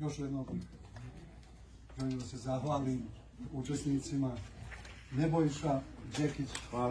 Još jednom želim da se zahvalim učesnicima Nebojša Đekić. Hvala.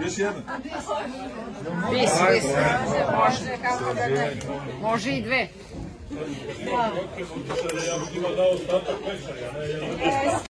Bis, bis. Može, kako i dve.